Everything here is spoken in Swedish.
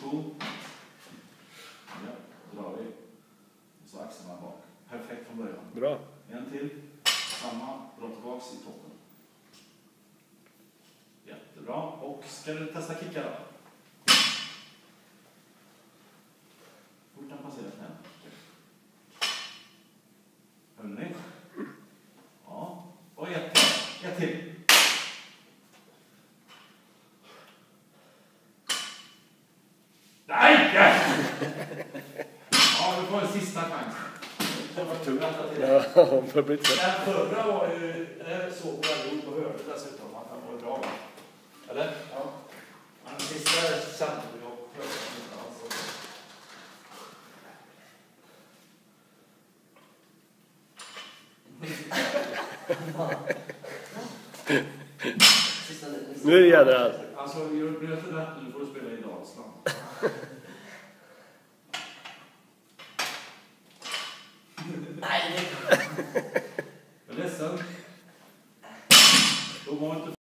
position. Ja, drar vi. Och så axlarna bak. Perfekt från början. Bra. En till. Samma. Dra tillbaks i toppen. Jättebra. Och ska du testa kicka då? Fort han passerar knäna. Hörni. Ja. Och ett till. Ett till. Nej! Ja, du får en sista chans. Vänta till det. Ja, för. Den förra var ju, det såg vi allihop och hörde dessutom att den var bra. va? Eller? Ja. Men den sista kände vi och hörde inte alls. Nu jädrar. Alltså, gör du det för lätt nu får du spela i Dalsland. Ai, Olha só. O monte